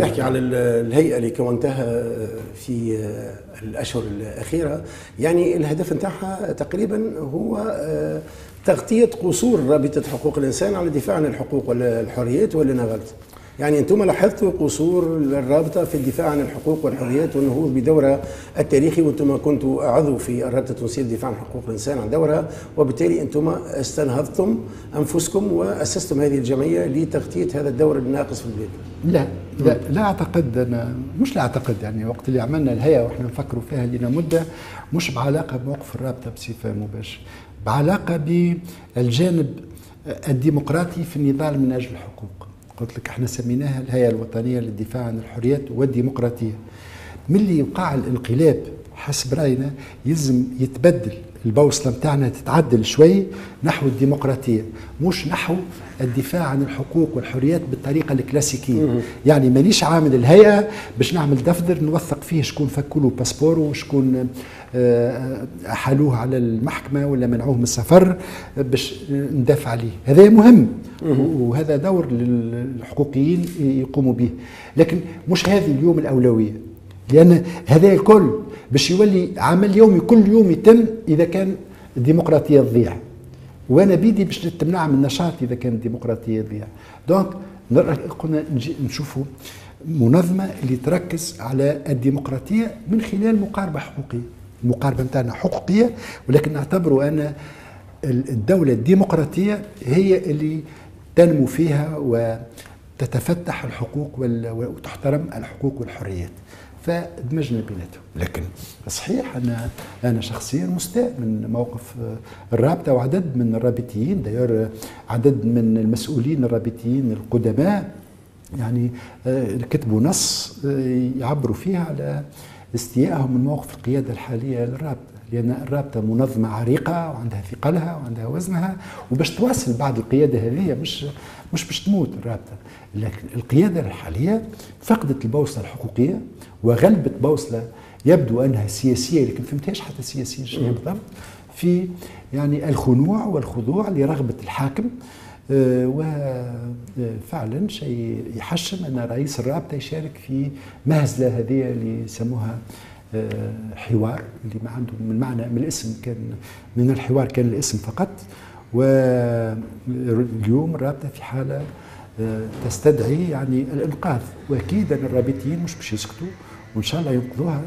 نحكي على الهيئة اللي كونتها في الأشهر الأخيرة يعني الهدف نتاعها تقريبا هو تغطية قصور رابطة حقوق الإنسان على الدفاع عن الحقوق والحريات ولا؟ يعني أنتم لاحظتوا قصور الرابطة في الدفاع عن الحقوق والحريات والنهوض بدورها التاريخي وأنتم كنتوا عضو في الرابطة التونسية للدفاع عن حقوق الإنسان عن دورها وبالتالي أنتم استنهضتم أنفسكم وأسستم هذه الجمعية لتغطية هذا الدور الناقص في البلاد. لا لا لا أعتقد أنا مش لا أعتقد يعني وقت اللي عملنا الهيئة وإحنا نفكروا فيها لنا مدة مش بعلاقة بموقف الرابطة بصفة مباشرة بعلاقة بالجانب الديمقراطي في النضال من أجل الحقوق. قلت لك إحنا سميناها الهيئة الوطنية للدفاع عن الحريات والديمقراطية. ملي وقع الانقلاب حسب رأينا يلزم يتبدل. البوصلة نتاعنا تتعدل شوي نحو الديمقراطية مش نحو الدفاع عن الحقوق والحريات بالطريقة الكلاسيكية. يعني مانيش عامل الهيئة باش نعمل دفتر نوثق فيه شكون فكوا له باسبور وشكون حالوه على المحكمة ولا منعوه من السفر باش ندافع عليه. هذا مهم. وهذا دور للحقوقيين يقوموا به. لكن مش هذه اليوم الأولوية. لأن هذا الكل باش يولي عمل يومي كل يوم يتم إذا كان الديمقراطية تضيع. وأنا بيدي باش تمنع من النشاط إذا كان الديمقراطية تضيع. دونك قلنا نشوفوا منظمة اللي تركز على الديمقراطية من خلال مقاربة حقوقية. المقاربة نتاعنا حقوقية ولكن نعتبروا أن الدولة الديمقراطية هي اللي تنمو فيها وتتفتح الحقوق وتحترم الحقوق والحريات. فدمجنا بيناتهم. لكن صحيح أنا أنا شخصيا مستاء من موقف الرابطة وعدد من الرابطيين داير عدد من المسؤولين الرابطيين القدماء. يعني كتبوا نص يعبروا فيه على استيائهم من موقف القيادة الحالية للرابطة. لأن الرابطة منظمة عريقة وعندها ثقلها وعندها وزنها وباش تواصل بعد القيادة هذه مش مش باش تموت الرابطة. لكن القيادة الحالية فقدت البوصلة الحقوقية وغلبت بوصلة يبدو أنها سياسية لكن فهمتهاش حتى سياسية شنو بالضبط. في يعني الخنوع والخضوع لرغبة الحاكم وفعلا شيء يحشم أن رئيس الرابطة يشارك في مهزلة هذه اللي يسموها حوار اللي ما عنده من معنى من الاسم كان من الحوار كان الاسم فقط. واليوم الرابطه في حالة تستدعي يعني الإنقاذ. وأكيد أن الرابطيين مش باش يسكتوا وإن شاء الله ينقذوها.